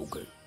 Okay.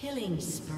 Killing spree.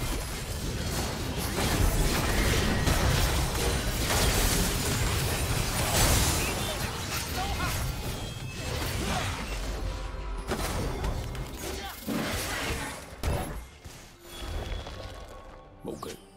无根。